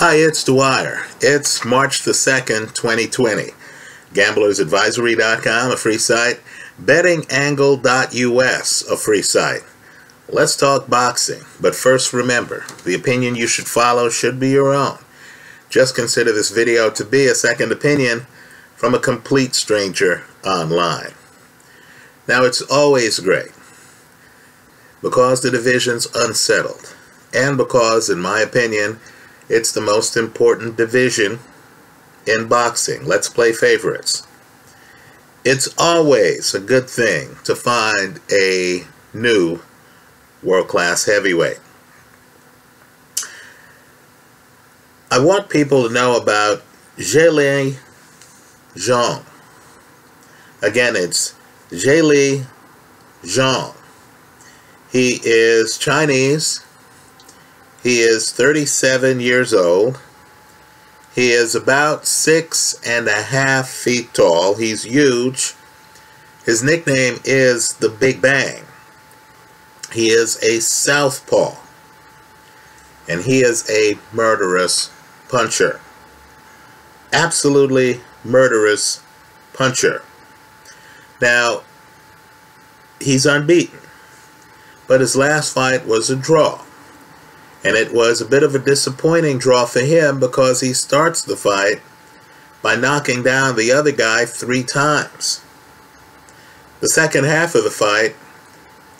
Hi, it's Dwyer. It's March the 2nd, 2020. GamblersAdvisory.com, a free site. BettingAngle.us, a free site. Let's talk boxing, but first remember, the opinion you should follow should be your own. Just consider this video to be a second opinion from a complete stranger online. Now, it's always great because the division's unsettled, and because, in my opinion, it's the most important division in boxing. Let's play favorites. It's always a good thing to find a new world-class heavyweight. I want people to know about Zhilei Zhang. Again, it's Zhilei Zhang. He is Chinese he is 37 years old. He is about six and a half feet tall. He's huge. His nickname is the Big Bang. He is a southpaw. And he is a murderous puncher. Absolutely murderous puncher. Now, he's unbeaten. But his last fight was a draw. And it was a bit of a disappointing draw for him because he starts the fight by knocking down the other guy three times. The second half of the fight,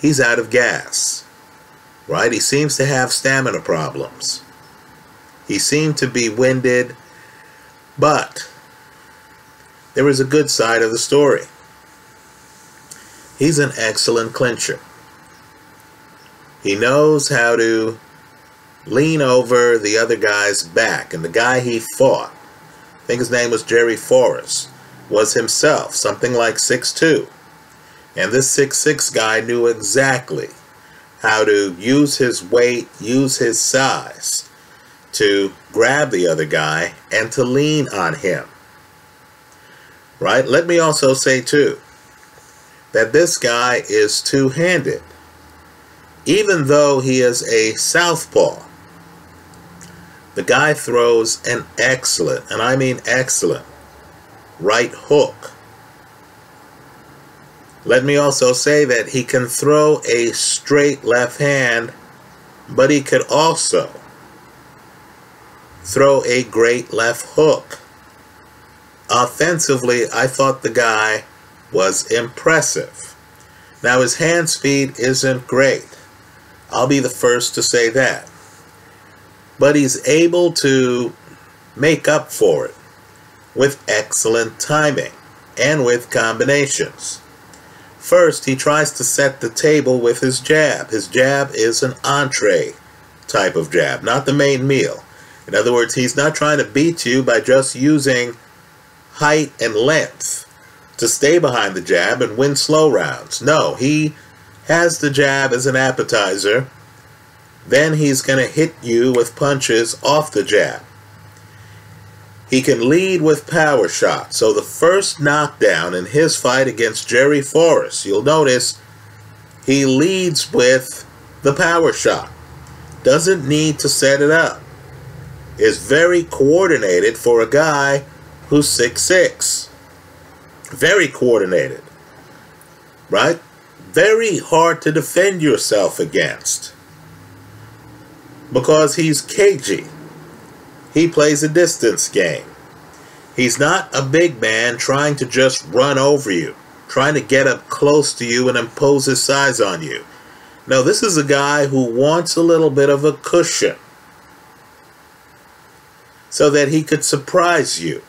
he's out of gas. Right? He seems to have stamina problems. He seemed to be winded, but there is a good side of the story. He's an excellent clincher. He knows how to lean over the other guy's back. And the guy he fought, I think his name was Jerry Forrest, was himself something like 6'2". And this 6'6 guy knew exactly how to use his weight, use his size to grab the other guy and to lean on him. Right? Let me also say, too, that this guy is two-handed. Even though he is a southpaw, the guy throws an excellent, and I mean excellent, right hook. Let me also say that he can throw a straight left hand, but he could also throw a great left hook. Offensively, I thought the guy was impressive. Now, his hand speed isn't great. I'll be the first to say that but he's able to make up for it with excellent timing and with combinations. First, he tries to set the table with his jab. His jab is an entree type of jab, not the main meal. In other words, he's not trying to beat you by just using height and length to stay behind the jab and win slow rounds. No, he has the jab as an appetizer then he's going to hit you with punches off the jab. He can lead with power shots. So the first knockdown in his fight against Jerry Forrest, you'll notice he leads with the power shot. Doesn't need to set it up. Is very coordinated for a guy who's six six. Very coordinated. Right? Very hard to defend yourself against because he's cagey. He plays a distance game. He's not a big man trying to just run over you, trying to get up close to you and impose his size on you. No, this is a guy who wants a little bit of a cushion so that he could surprise you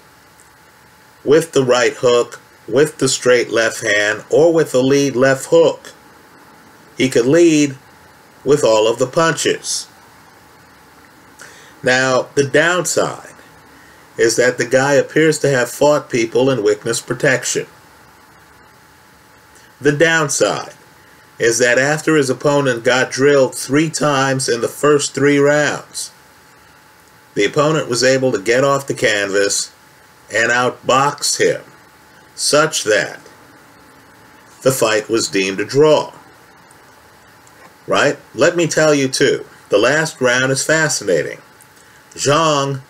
with the right hook, with the straight left hand, or with the lead left hook. He could lead with all of the punches. Now, the downside is that the guy appears to have fought people in witness protection. The downside is that after his opponent got drilled three times in the first three rounds, the opponent was able to get off the canvas and outbox him, such that the fight was deemed a draw. Right? Let me tell you, too, the last round is fascinating Zhang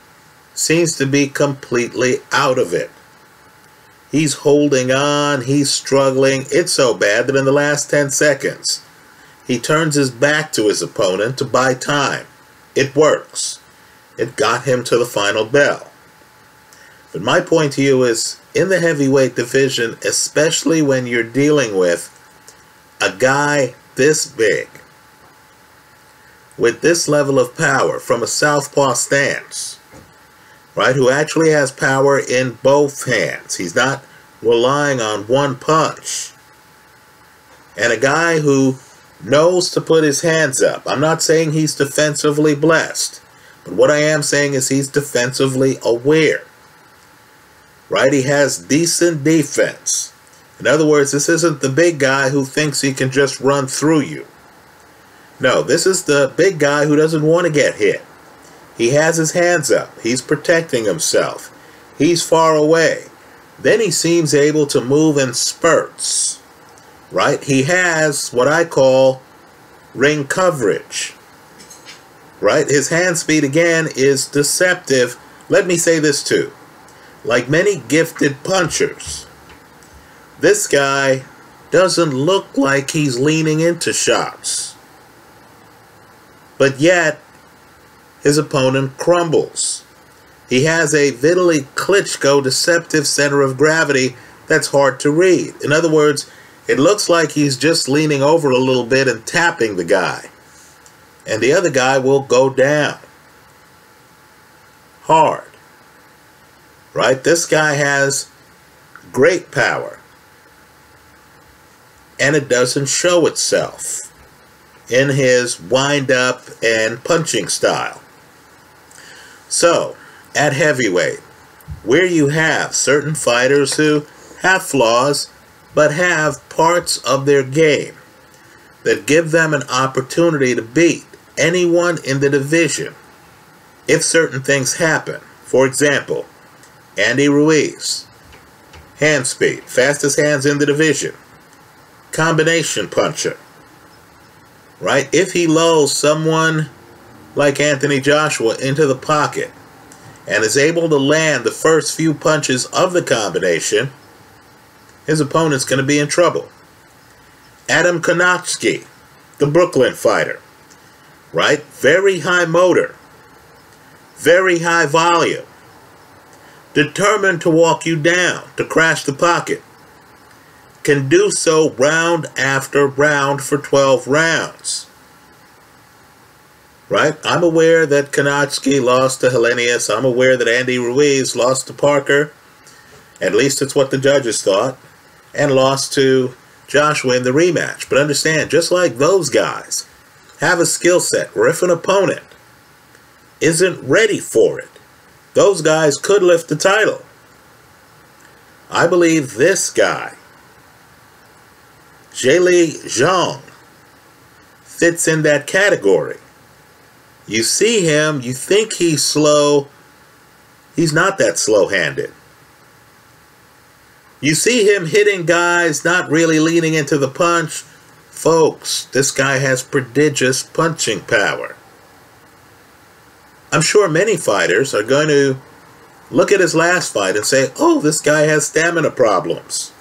seems to be completely out of it. He's holding on, he's struggling. It's so bad that in the last 10 seconds, he turns his back to his opponent to buy time. It works. It got him to the final bell. But my point to you is in the heavyweight division, especially when you're dealing with a guy this big, with this level of power from a southpaw stance, right, who actually has power in both hands. He's not relying on one punch. And a guy who knows to put his hands up. I'm not saying he's defensively blessed, but what I am saying is he's defensively aware. Right? He has decent defense. In other words, this isn't the big guy who thinks he can just run through you. No, this is the big guy who doesn't want to get hit. He has his hands up. He's protecting himself. He's far away. Then he seems able to move in spurts. Right? He has what I call ring coverage. Right? His hand speed again is deceptive. Let me say this too. Like many gifted punchers, this guy doesn't look like he's leaning into shots. But yet, his opponent crumbles. He has a Vitaly Klitschko deceptive center of gravity that's hard to read. In other words, it looks like he's just leaning over a little bit and tapping the guy. And the other guy will go down. Hard. Right? This guy has great power and it doesn't show itself in his wind up and punching style. So, at heavyweight, where you have certain fighters who have flaws but have parts of their game that give them an opportunity to beat anyone in the division if certain things happen. For example, Andy Ruiz, hand speed, fastest hands in the division combination puncher. Right? If he lulls someone like Anthony Joshua into the pocket and is able to land the first few punches of the combination, his opponent's going to be in trouble. Adam Kownacki, the Brooklyn fighter, right? Very high motor, very high volume, determined to walk you down, to crash the pocket can do so round after round for 12 rounds. Right? I'm aware that Kownacki lost to Helenius. I'm aware that Andy Ruiz lost to Parker. At least it's what the judges thought. And lost to Joshua in the rematch. But understand, just like those guys have a skill set where if an opponent isn't ready for it, those guys could lift the title. I believe this guy Zhilei Zhang fits in that category. You see him, you think he's slow. He's not that slow-handed. You see him hitting guys, not really leaning into the punch. Folks, this guy has prodigious punching power. I'm sure many fighters are going to look at his last fight and say, oh, this guy has stamina problems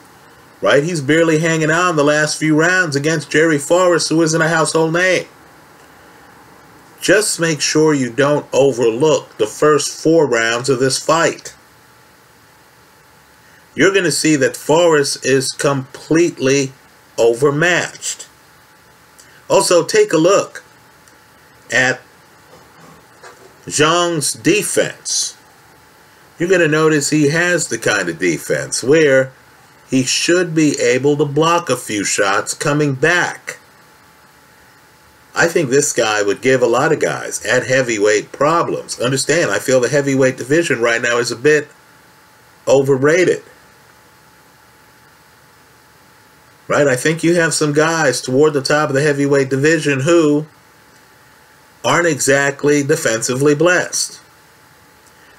right? He's barely hanging on the last few rounds against Jerry Forrest, who isn't a household name. Just make sure you don't overlook the first four rounds of this fight. You're going to see that Forrest is completely overmatched. Also, take a look at Zhang's defense. You're going to notice he has the kind of defense where he should be able to block a few shots coming back. I think this guy would give a lot of guys at heavyweight problems. Understand, I feel the heavyweight division right now is a bit overrated. Right? I think you have some guys toward the top of the heavyweight division who aren't exactly defensively blessed.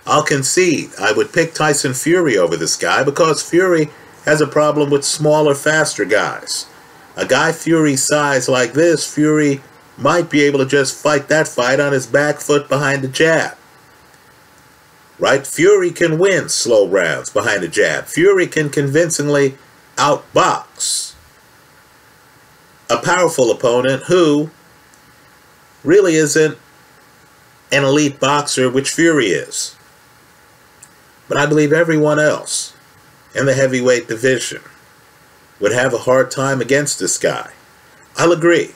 I'll concede I would pick Tyson Fury over this guy because Fury has a problem with smaller, faster guys. A guy Fury's size like this, Fury might be able to just fight that fight on his back foot behind the jab. right? Fury can win slow rounds behind a jab. Fury can convincingly outbox a powerful opponent who really isn't an elite boxer, which Fury is. But I believe everyone else in the heavyweight division would have a hard time against this guy. I'll agree.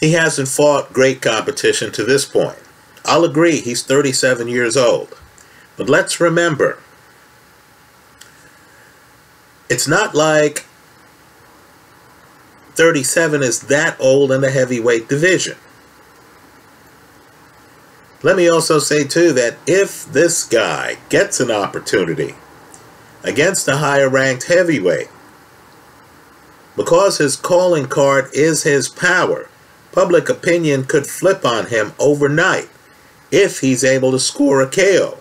He hasn't fought great competition to this point. I'll agree he's 37 years old. But let's remember, it's not like 37 is that old in the heavyweight division. Let me also say, too, that if this guy gets an opportunity against a higher ranked heavyweight, because his calling card is his power, public opinion could flip on him overnight if he's able to score a KO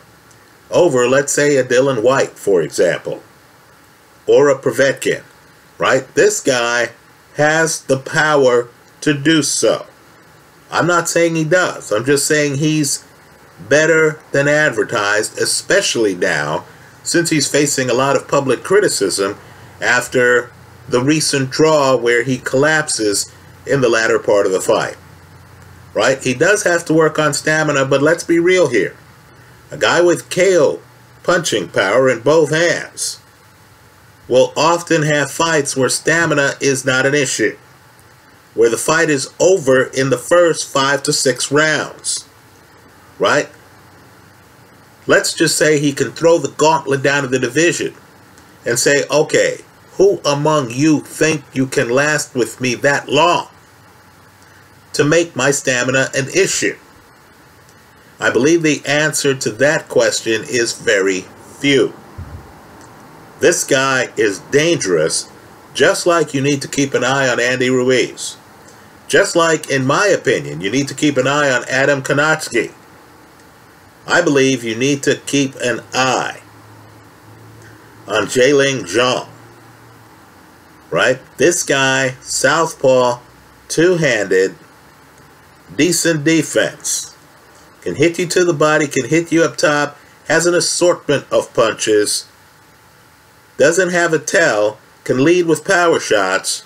over, let's say, a Dillian Whyte, for example, or a Povetkin, right? This guy has the power to do so. I'm not saying he does. I'm just saying he's better than advertised, especially now since he's facing a lot of public criticism after the recent draw where he collapses in the latter part of the fight. Right? He does have to work on stamina, but let's be real here. A guy with KO punching power in both hands will often have fights where stamina is not an issue, where the fight is over in the first five to six rounds. Right? Let's just say he can throw the gauntlet down to the division and say, okay, who among you think you can last with me that long to make my stamina an issue? I believe the answer to that question is very few. This guy is dangerous, just like you need to keep an eye on Andy Ruiz. Just like, in my opinion, you need to keep an eye on Adam Kownacki. I believe you need to keep an eye on Ling Zhang. Right? This guy, southpaw, two-handed, decent defense. Can hit you to the body, can hit you up top, has an assortment of punches, doesn't have a tell, can lead with power shots.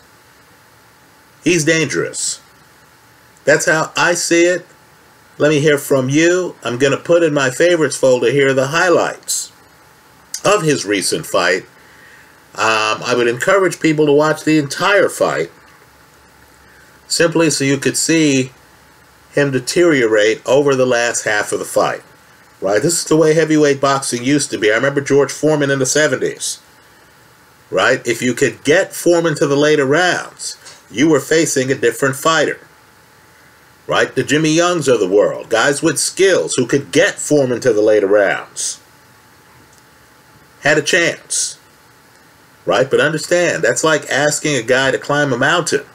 He's dangerous. That's how I see it. Let me hear from you. I'm going to put in my favorites folder here the highlights of his recent fight. Um, I would encourage people to watch the entire fight simply so you could see him deteriorate over the last half of the fight. Right? This is the way heavyweight boxing used to be. I remember George Foreman in the 70s. Right? If you could get Foreman to the later rounds, you were facing a different fighter right? The Jimmy Youngs of the world, guys with skills who could get Foreman to the later rounds, had a chance, right? But understand, that's like asking a guy to climb a mountain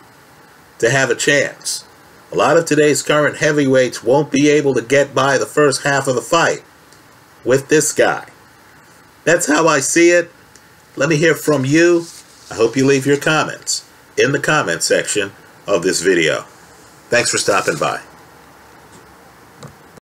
to have a chance. A lot of today's current heavyweights won't be able to get by the first half of the fight with this guy. That's how I see it. Let me hear from you. I hope you leave your comments in the comment section of this video. Thanks for stopping by.